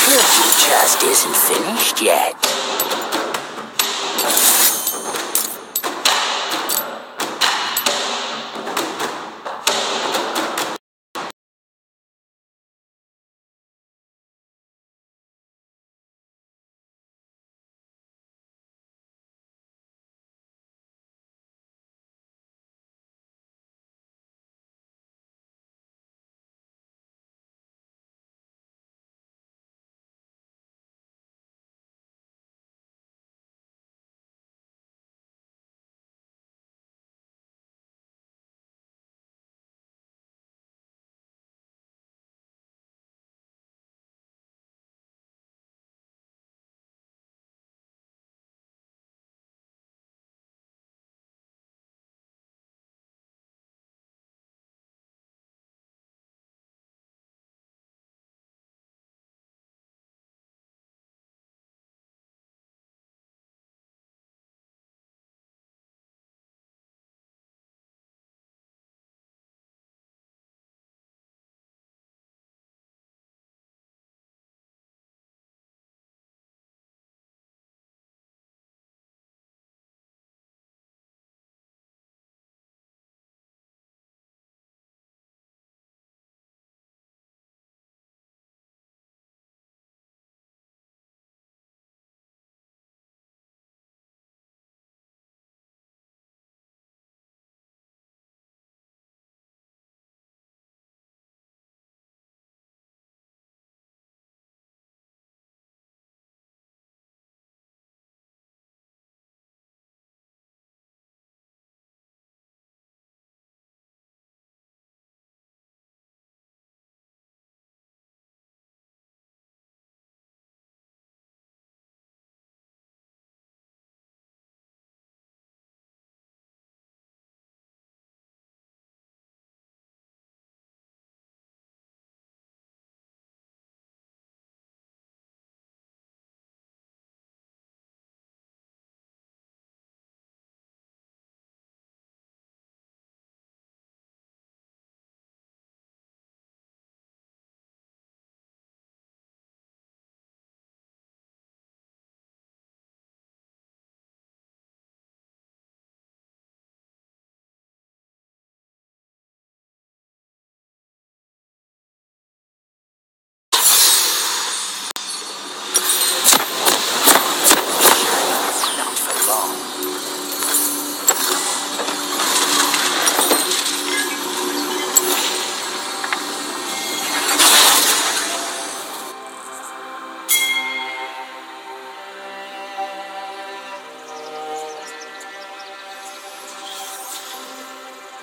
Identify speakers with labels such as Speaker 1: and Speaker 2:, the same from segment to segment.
Speaker 1: cookie just isn't finished yet.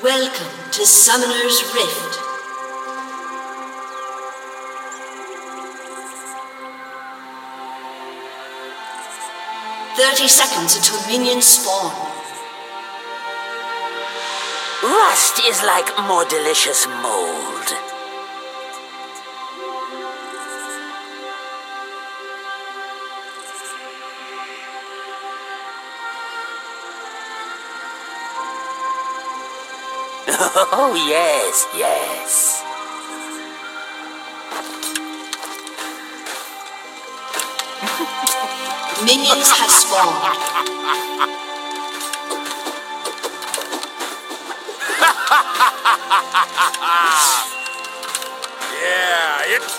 Speaker 2: Welcome to Summoner's Rift. Thirty seconds until minions spawn.
Speaker 1: Rust is like more delicious mold. Oh, yes, yes.
Speaker 2: Minions have spawned.
Speaker 3: Yeah, it.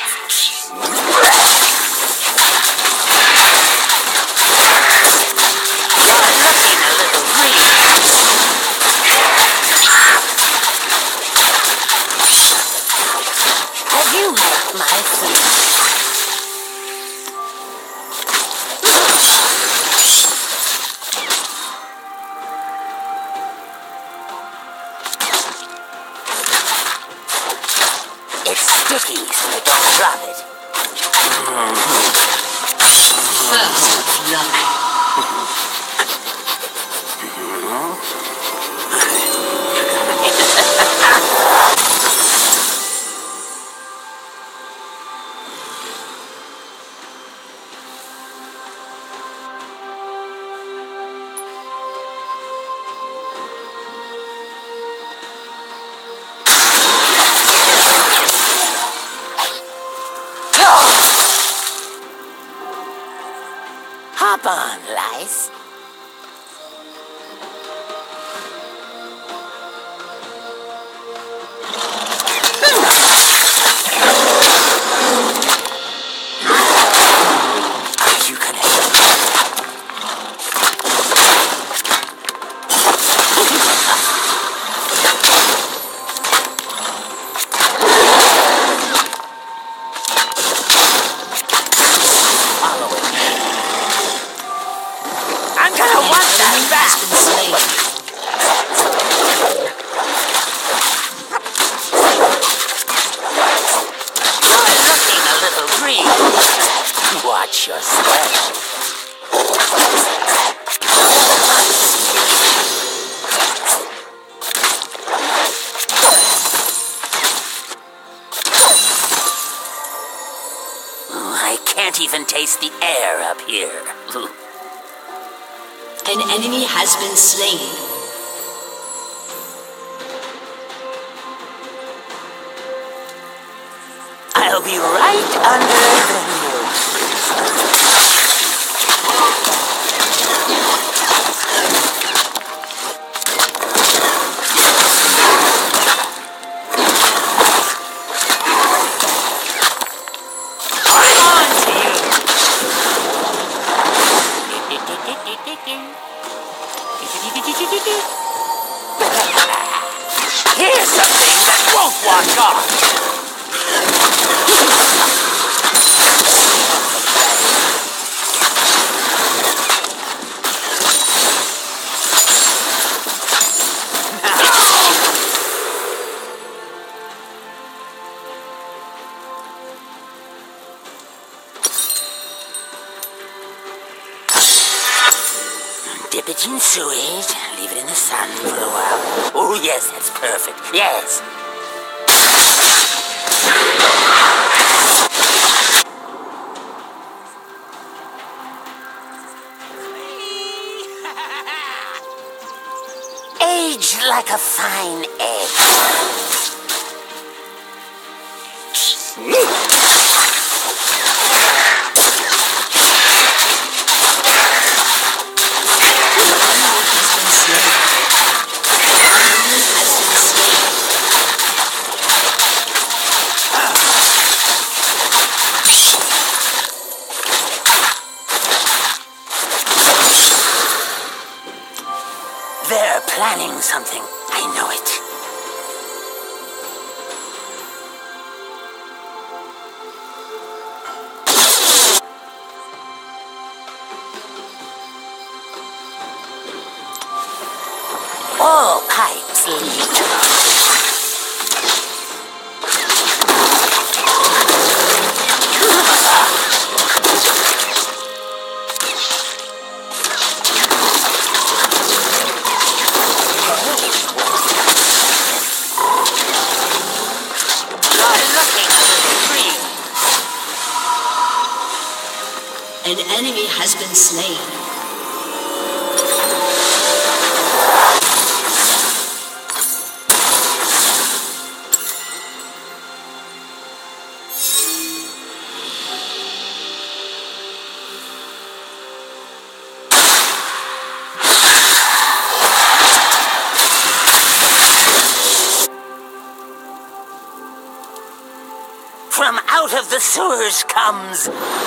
Speaker 1: It's the air up here.
Speaker 2: An enemy has been slain.
Speaker 1: I'll be right under.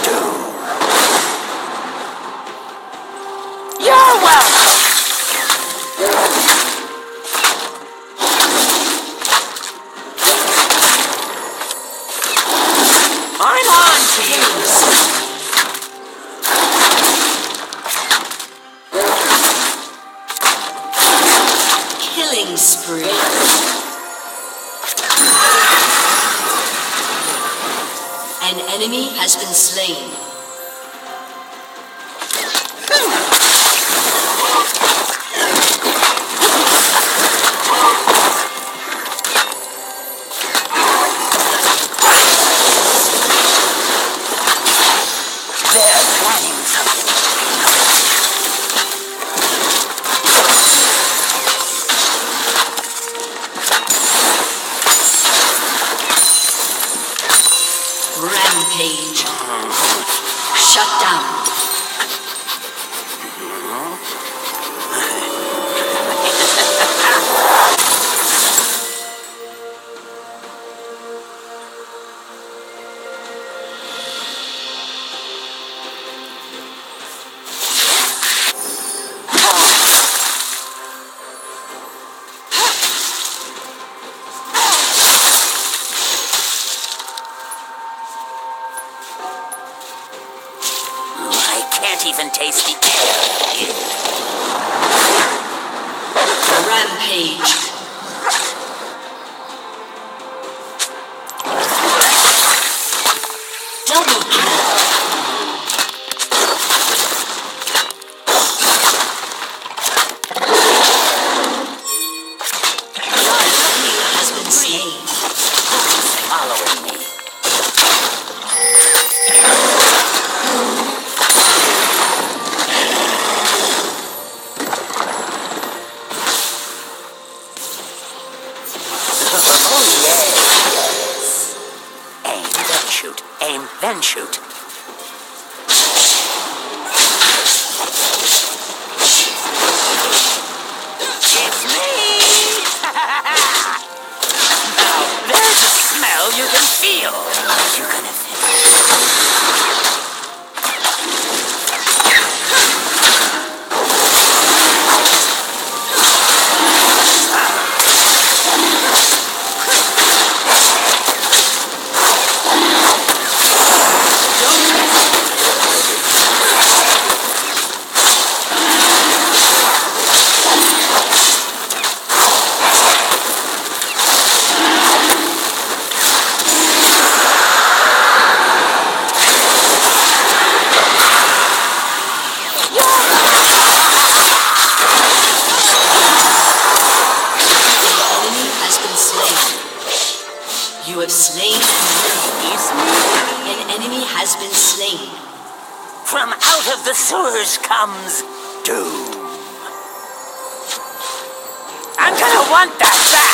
Speaker 1: Doom.
Speaker 2: enemy has been slain.
Speaker 1: From out of the sewers comes doom. I'm gonna want that back!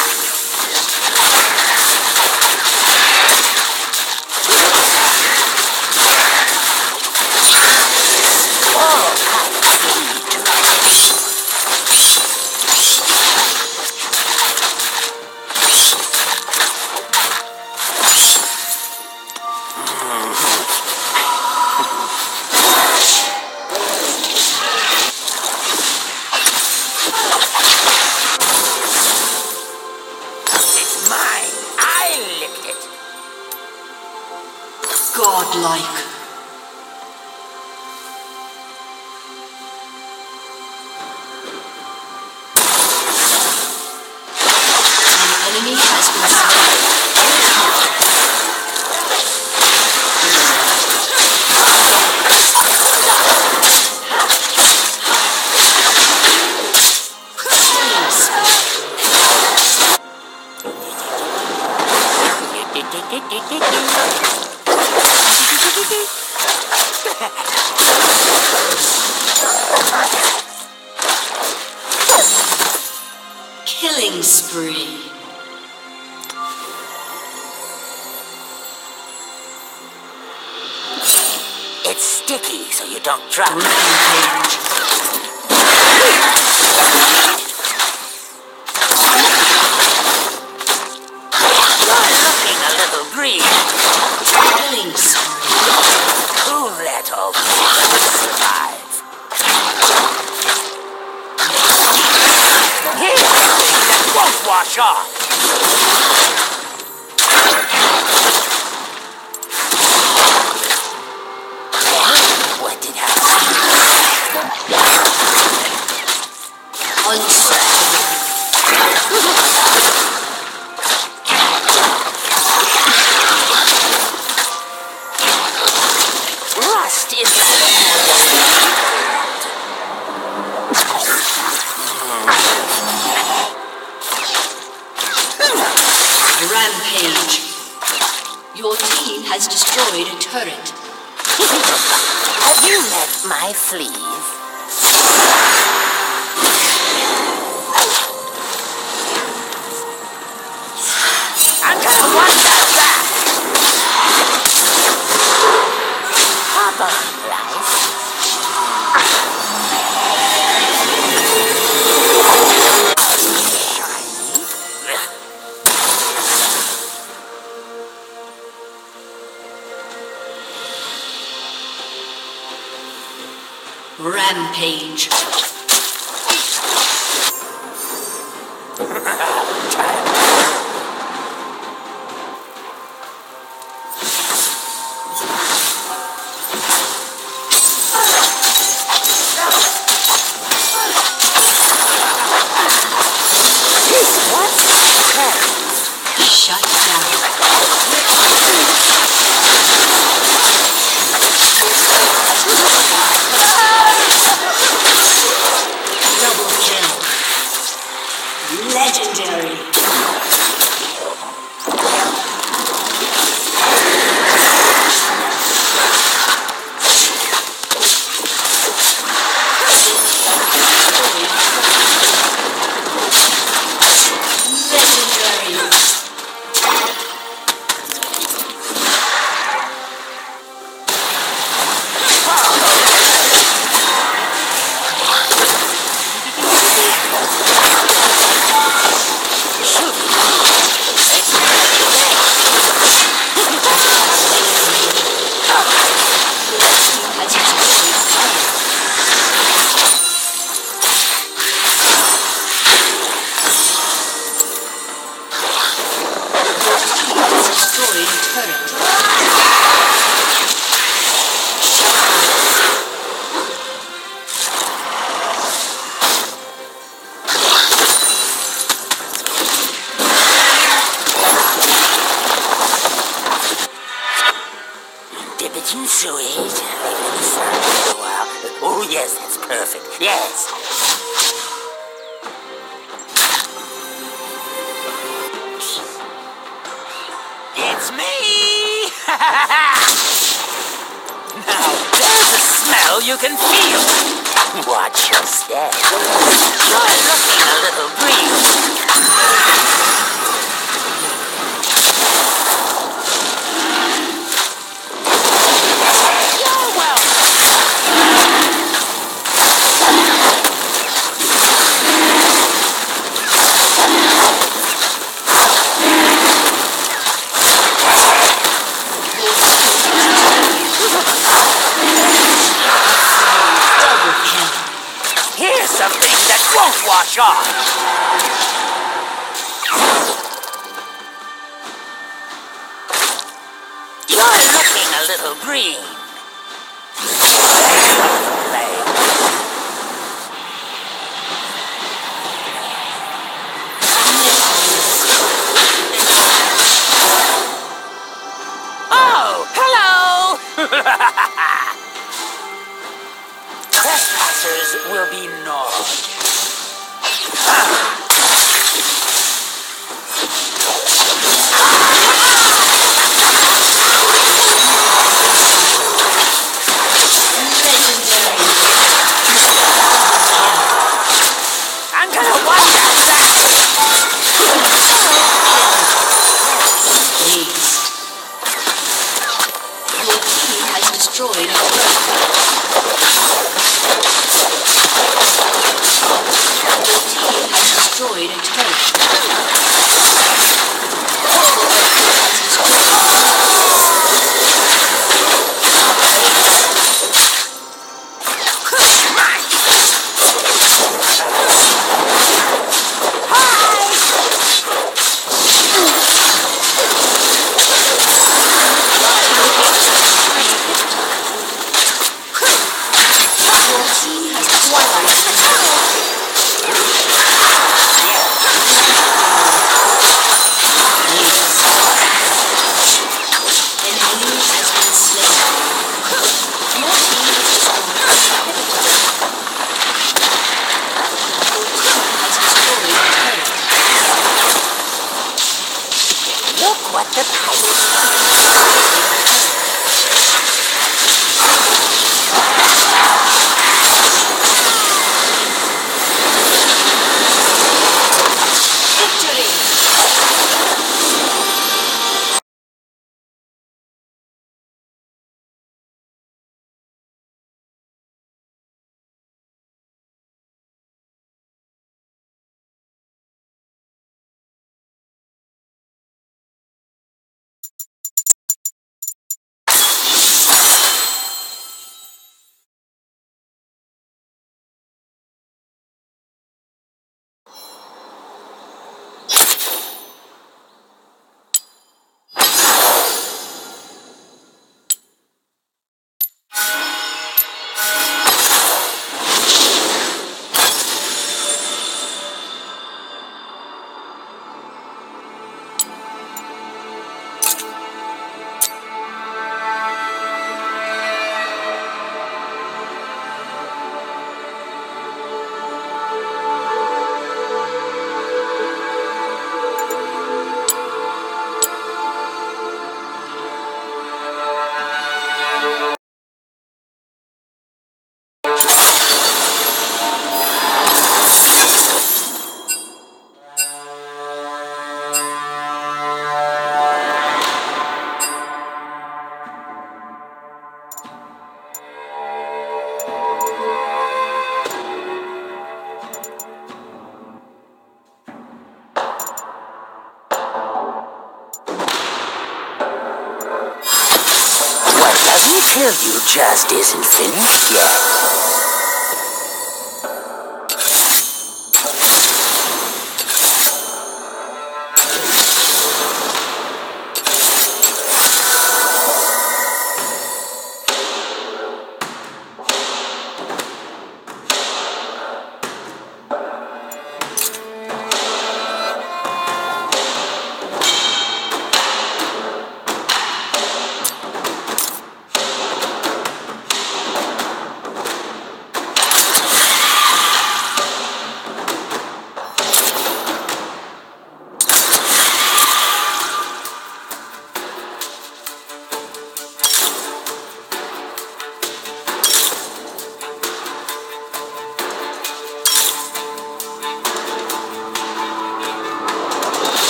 Speaker 1: Just isn't finished yet.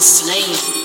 Speaker 1: slain.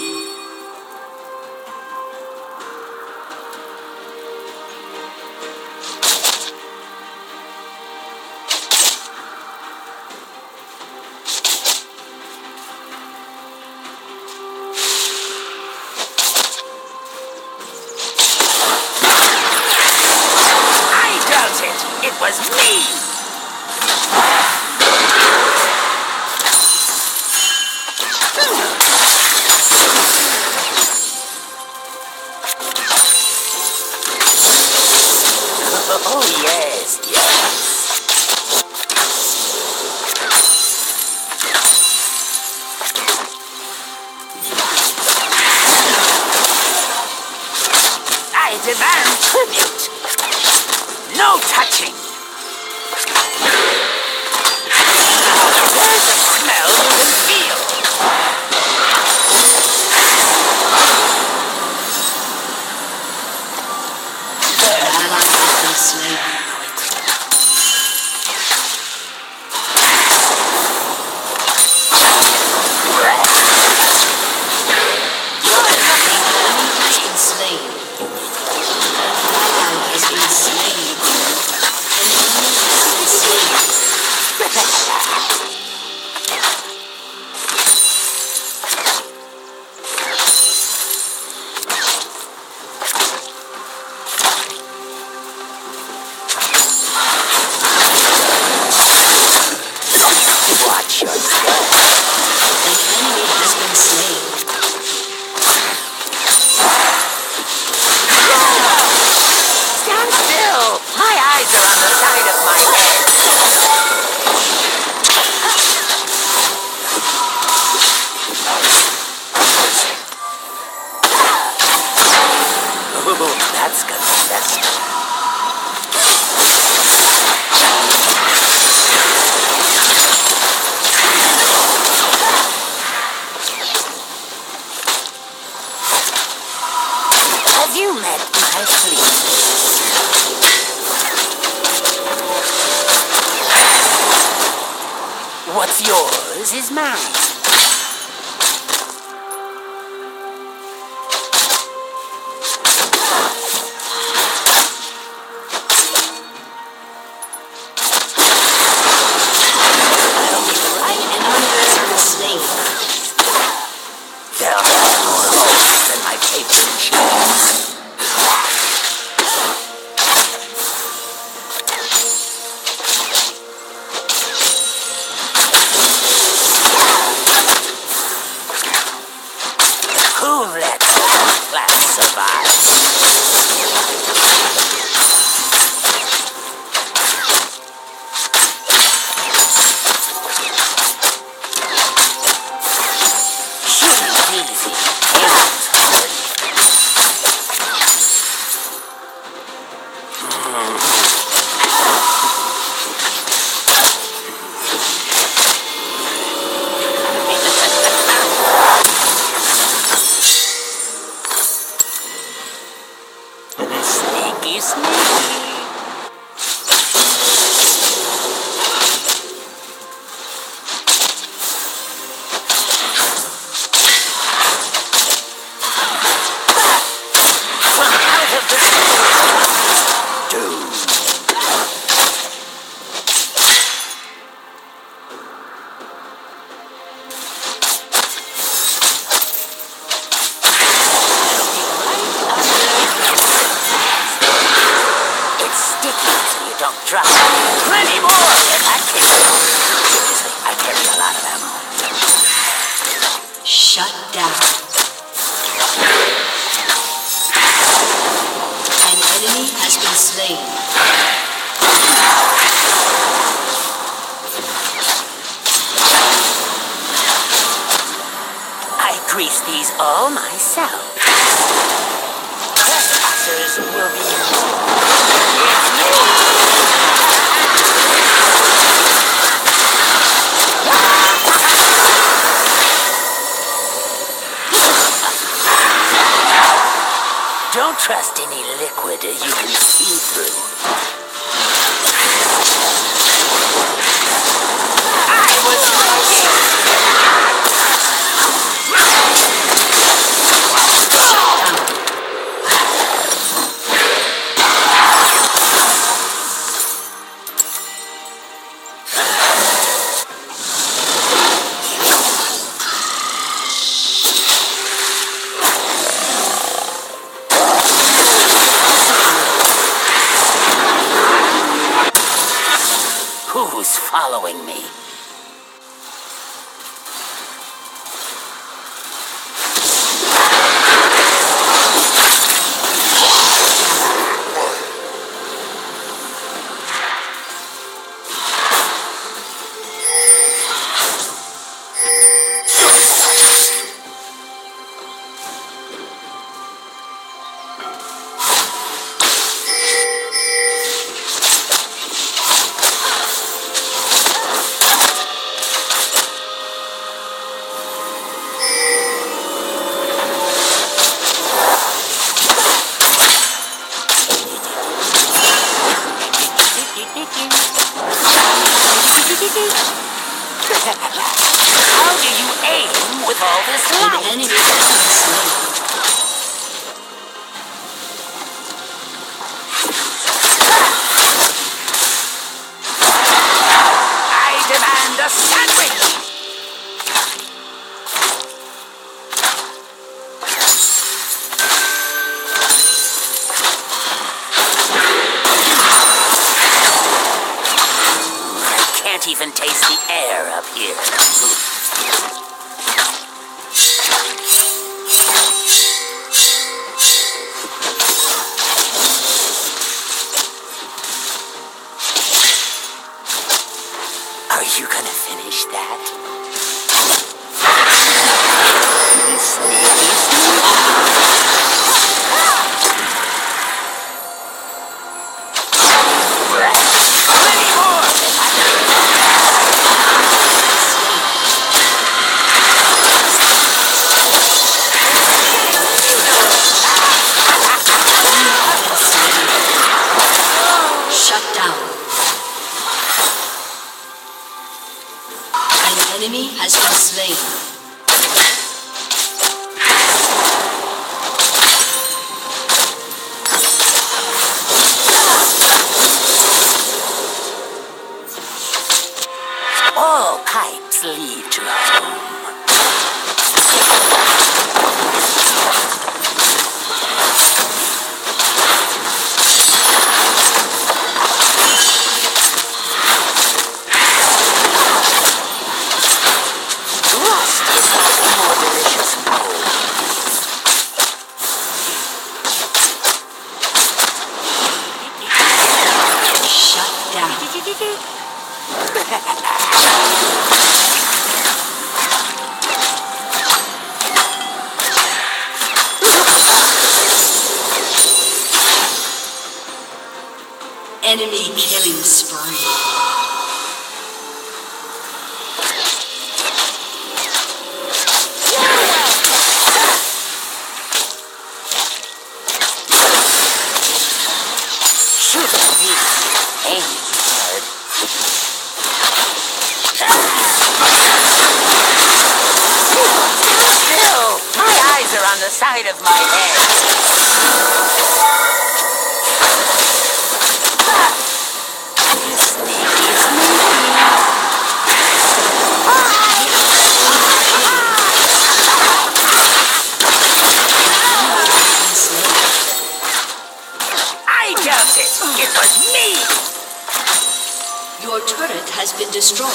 Speaker 2: turret has been destroyed.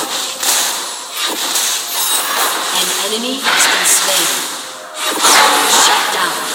Speaker 2: An enemy has been slain. Shut down.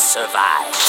Speaker 2: Survive.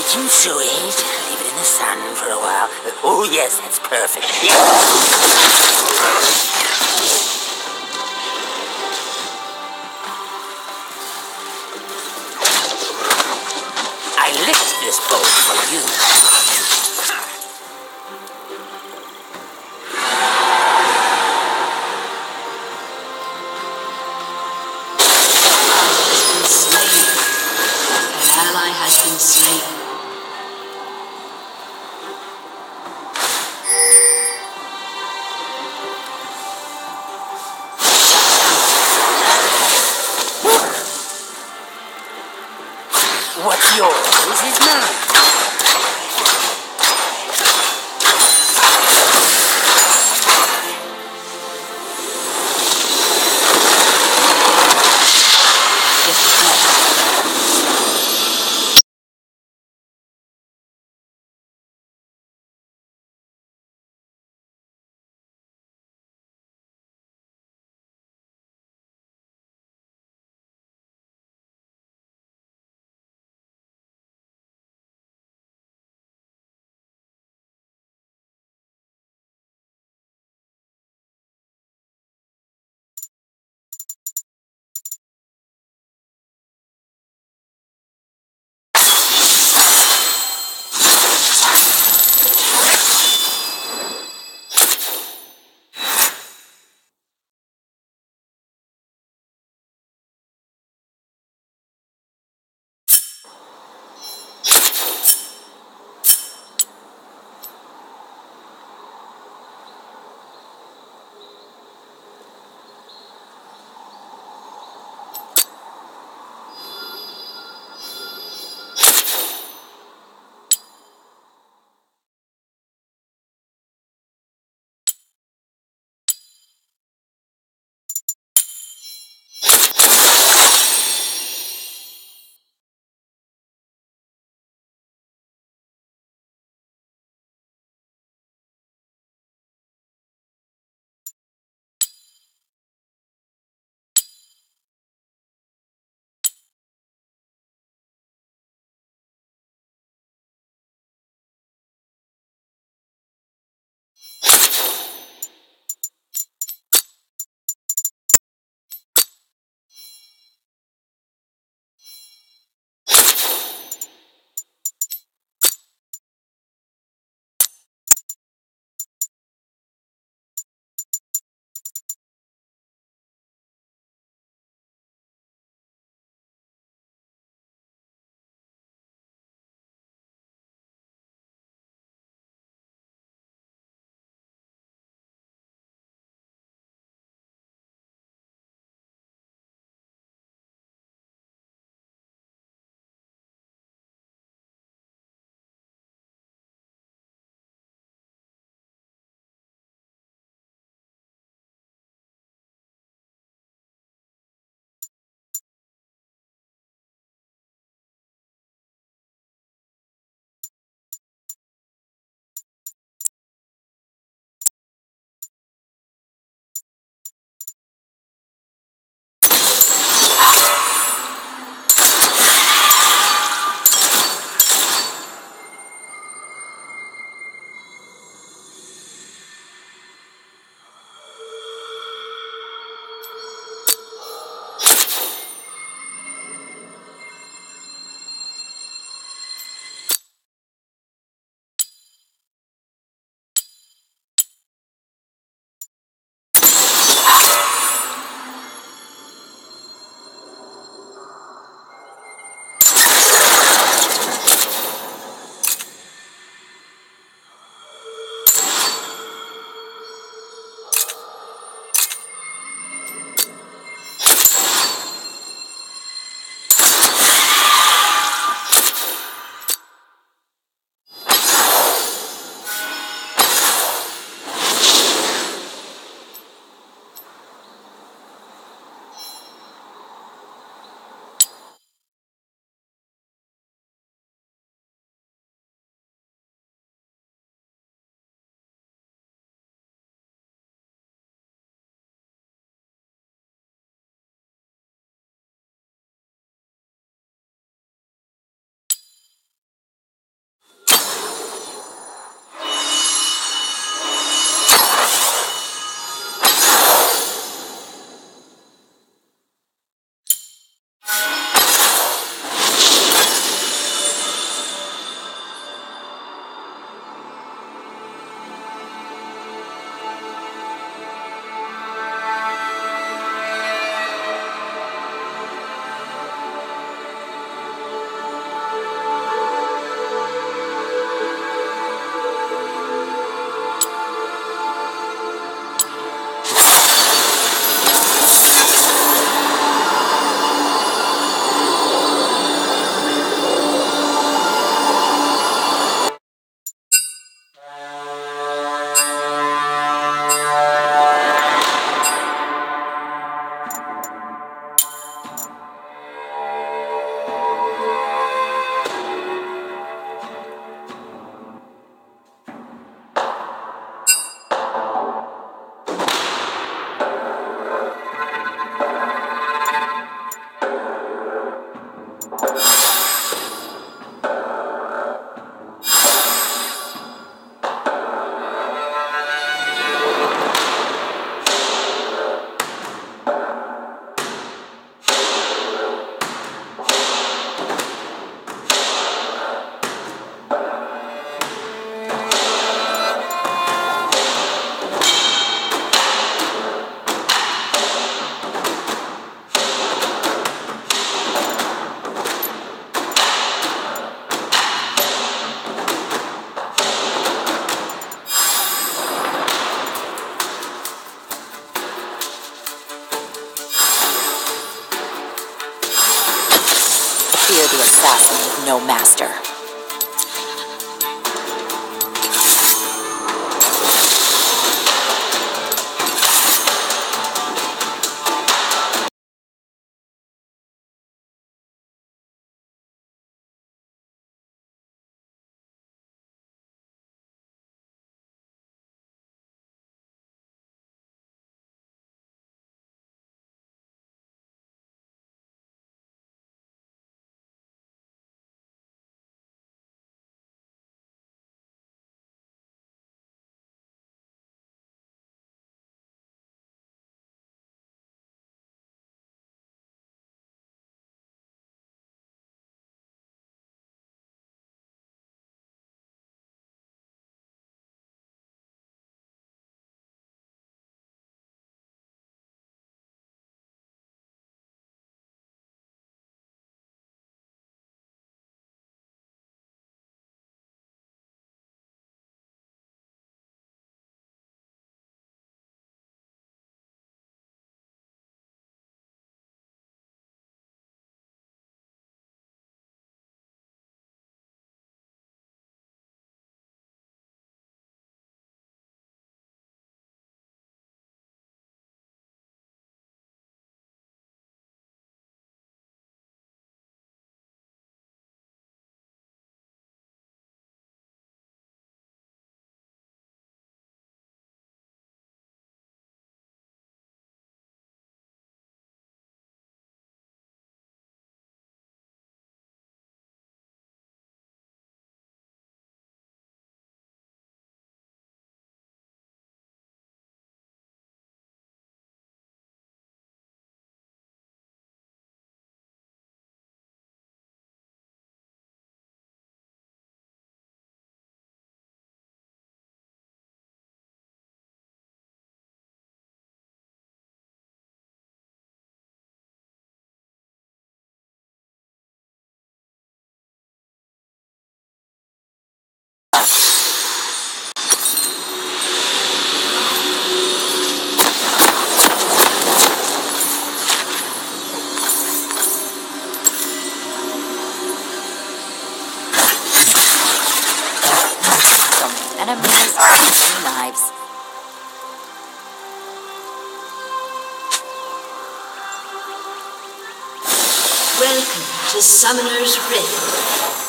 Speaker 1: Kinsui, leave it in the sun for a while. Oh, yes, that's perfect.
Speaker 3: Enemies, many knives.
Speaker 2: Welcome to Summoner's Rift.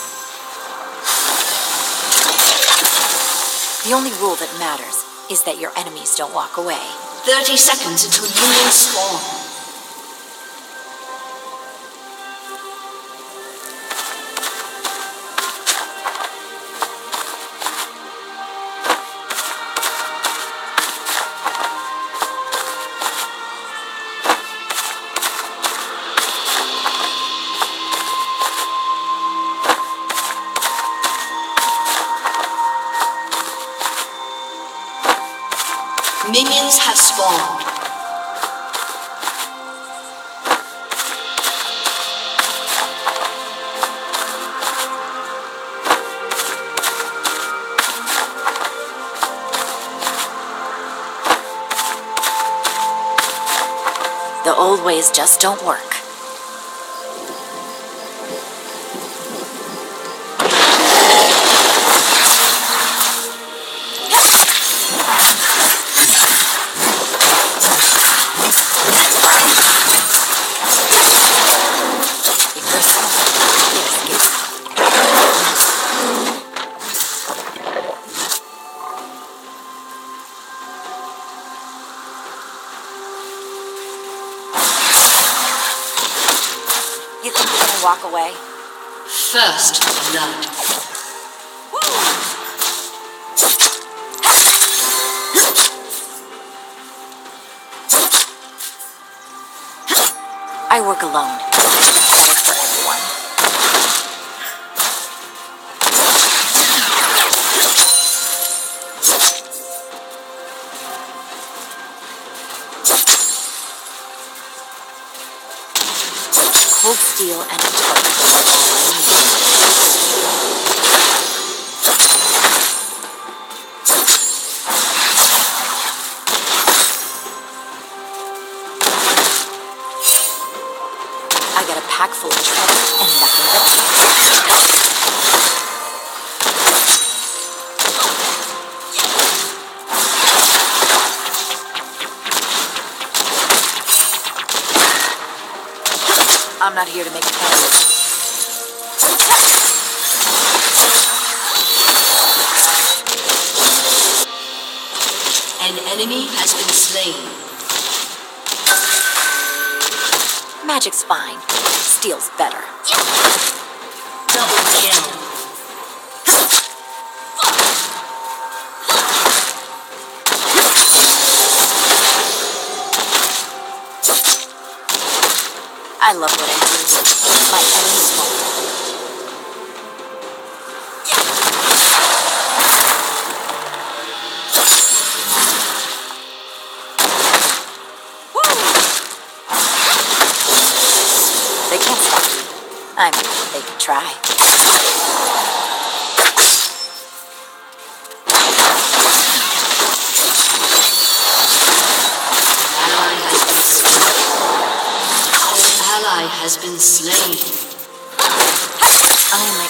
Speaker 3: The only rule that matters is that your enemies don't walk away.
Speaker 2: 30 seconds until minions
Speaker 3: spawn. Just don't work.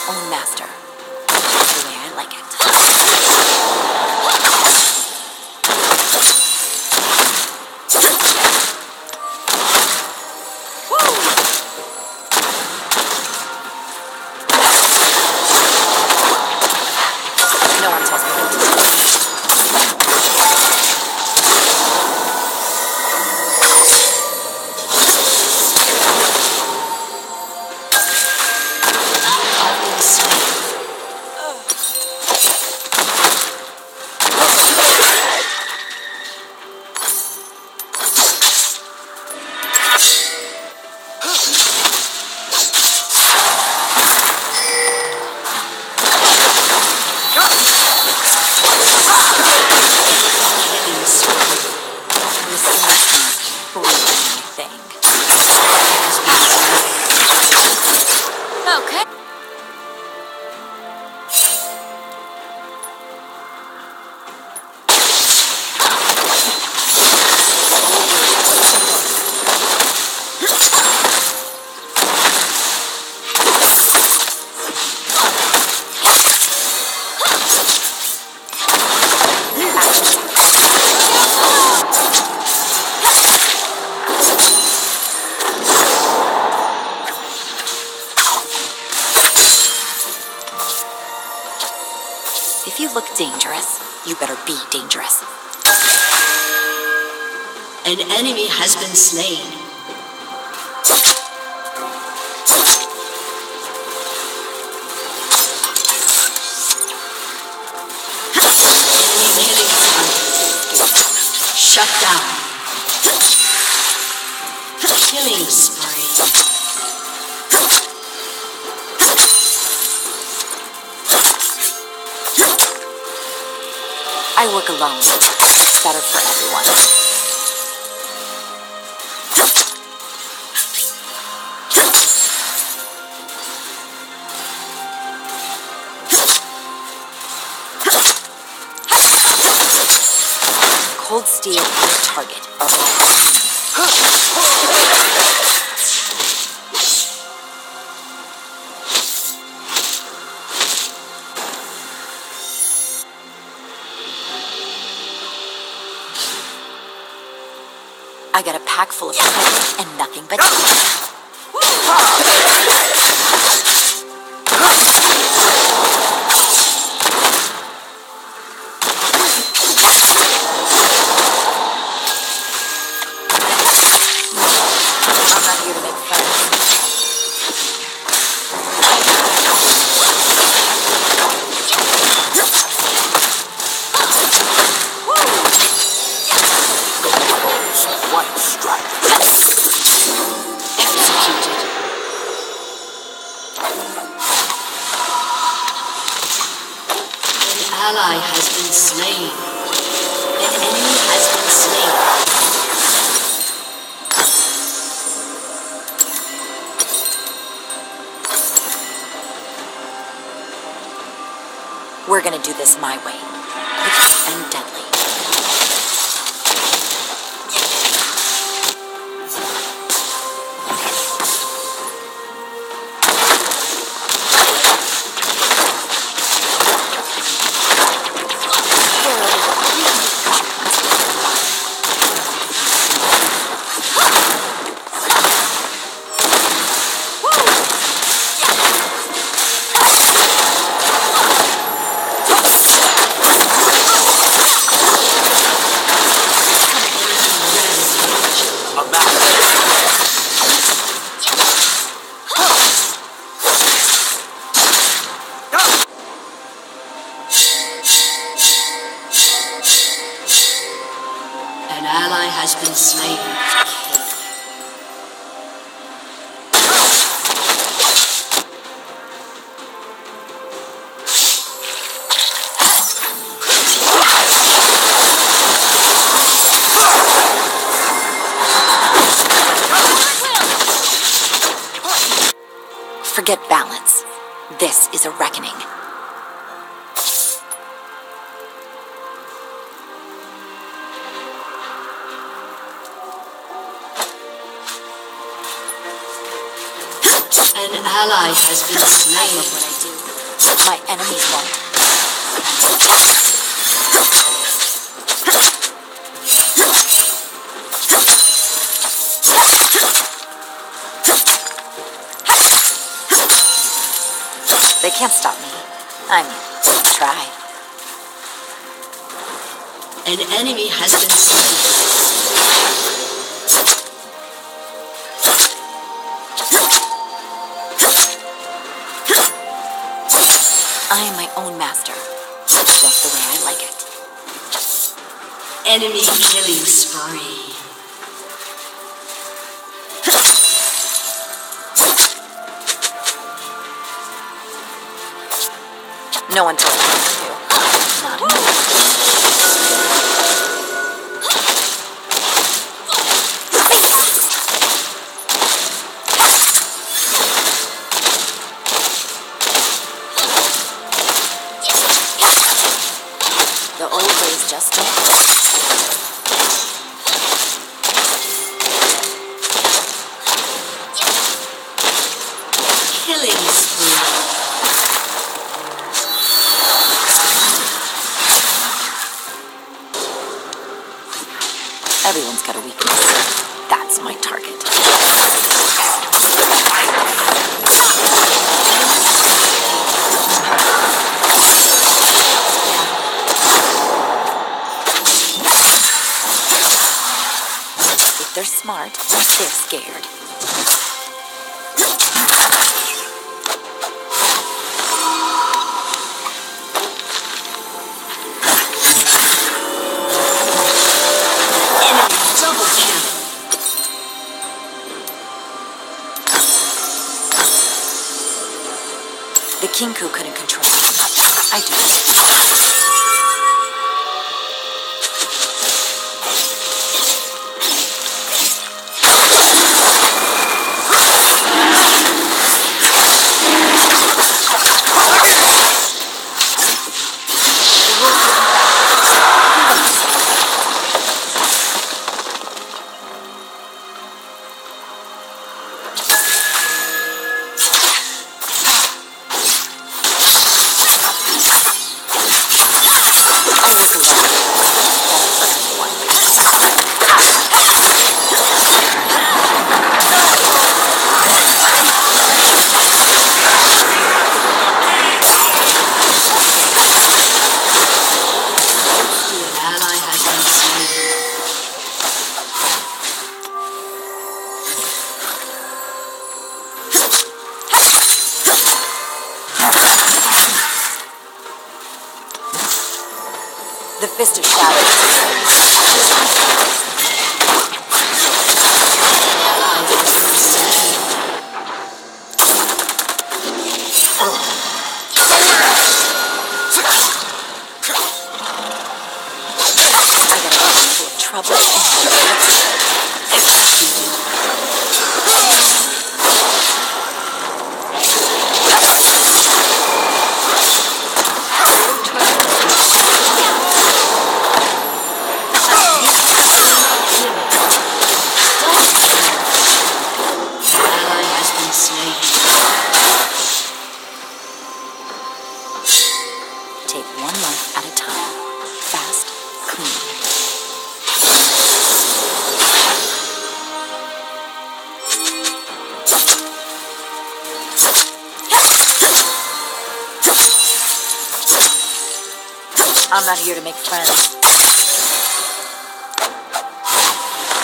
Speaker 3: I am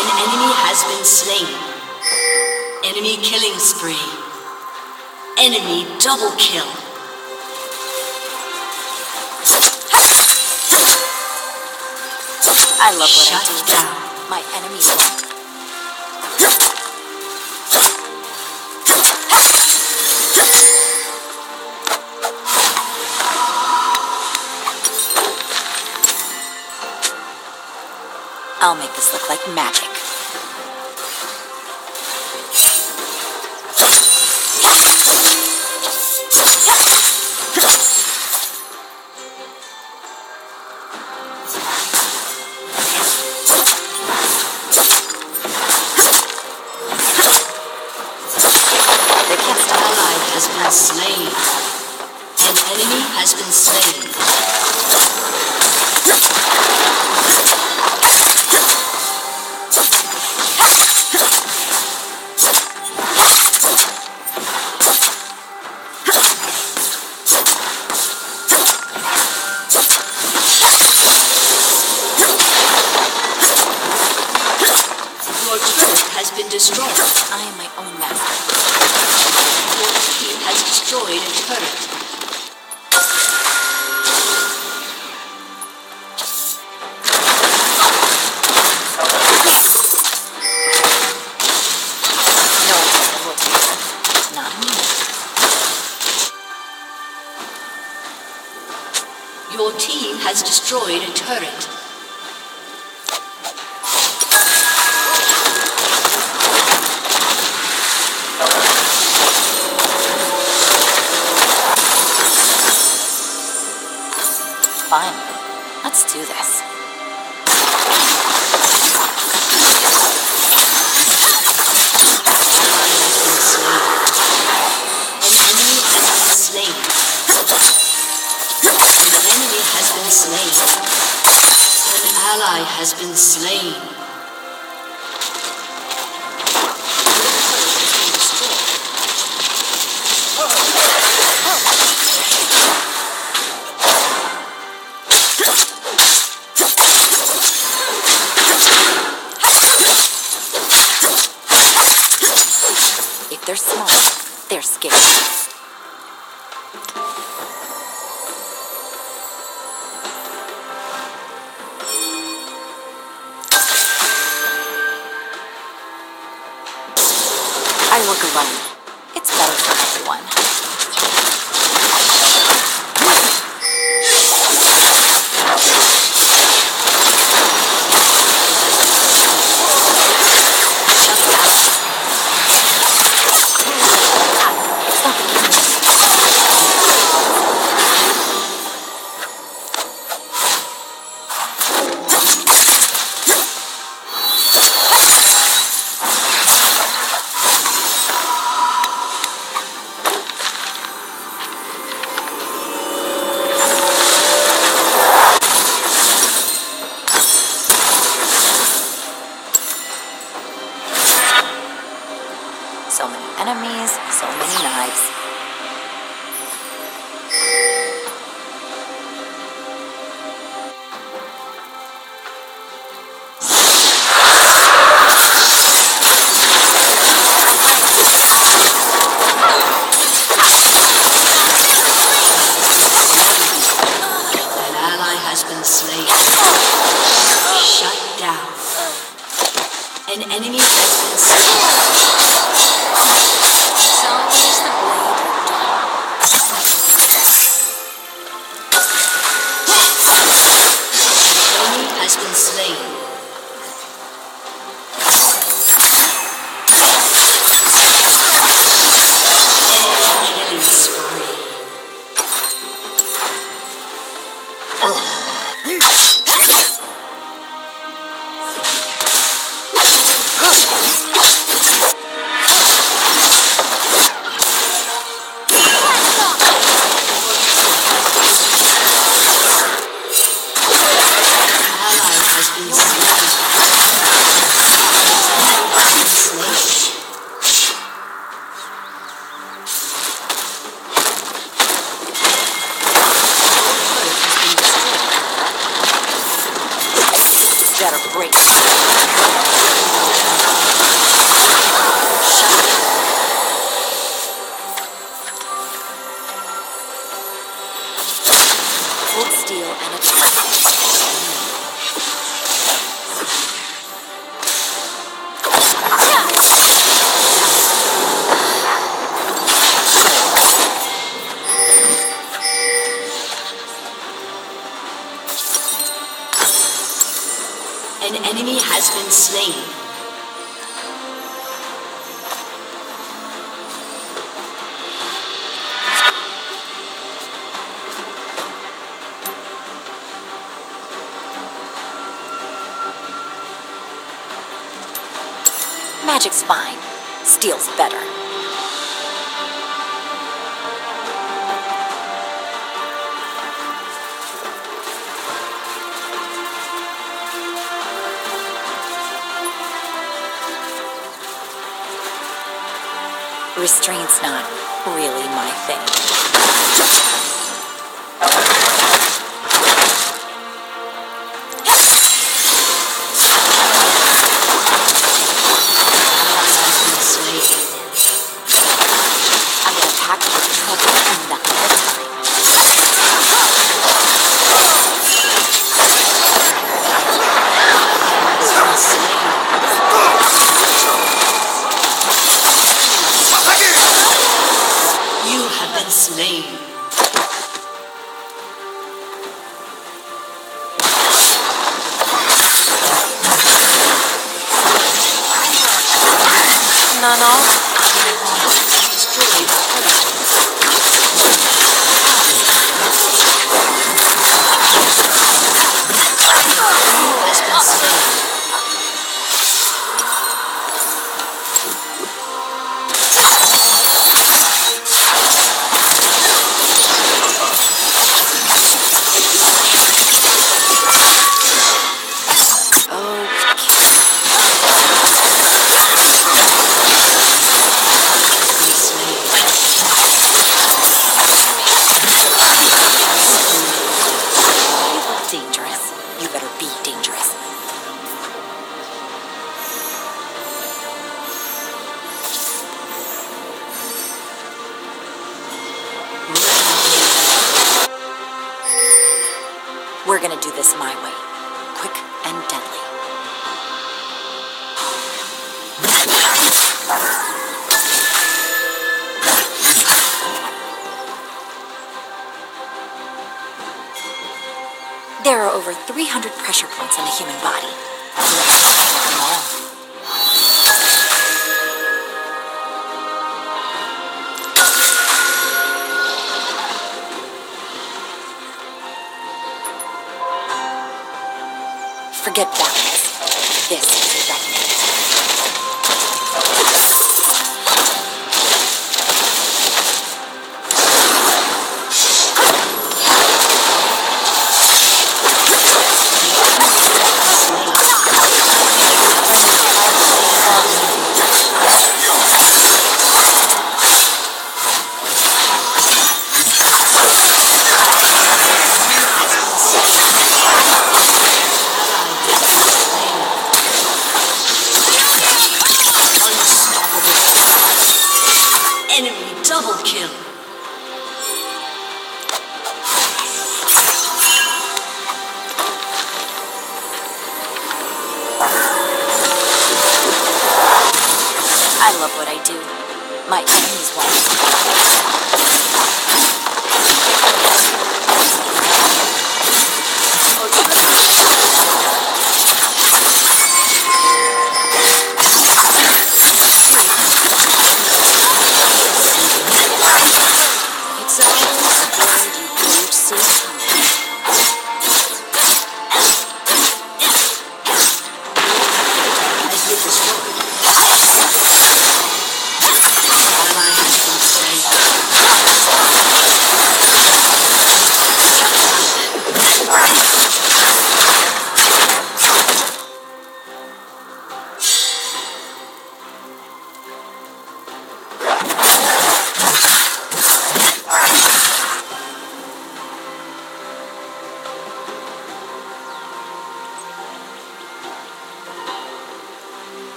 Speaker 2: An enemy has been slain. Enemy killing spree. Enemy double kill.
Speaker 3: I love what
Speaker 2: Shut
Speaker 3: I do.
Speaker 2: down.
Speaker 3: My enemies. Look like
Speaker 2: magic.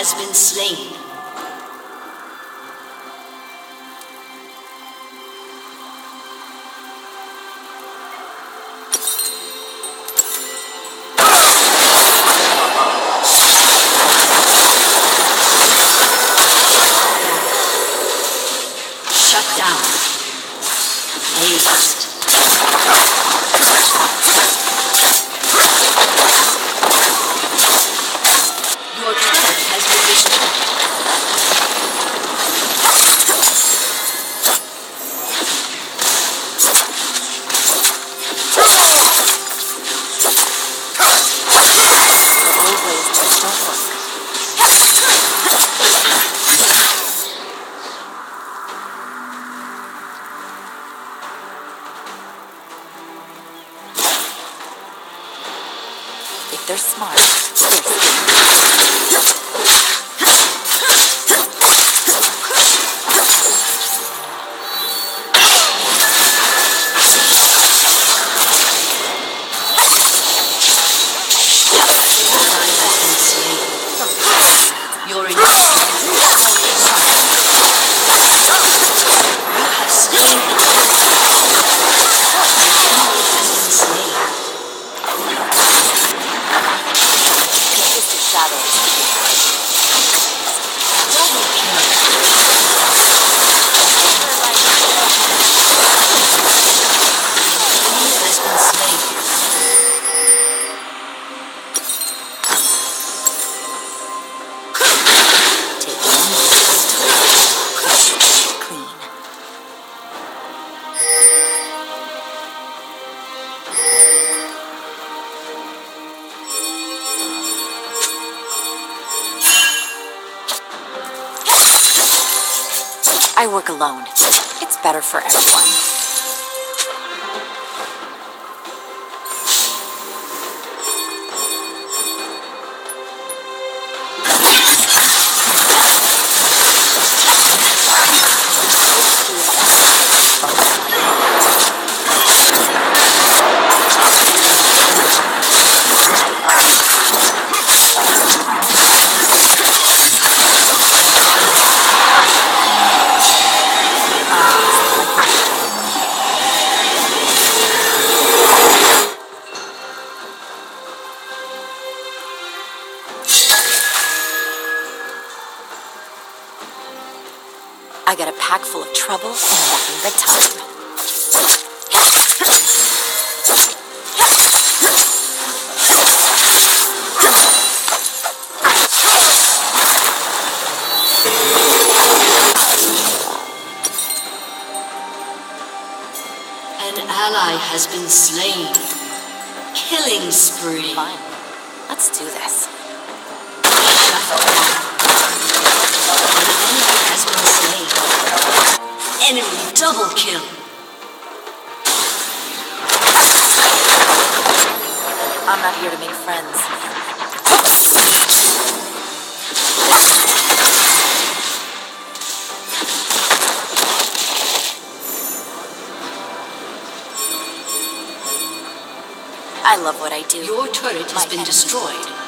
Speaker 2: has been slain. ally has been slain. Killing spree.
Speaker 3: Fine. Let's do this.
Speaker 2: Shut. An enemy has been slain. Enemy double kill.
Speaker 3: I'm not here to make friends. I love what I do.
Speaker 2: Your turret has been destroyed.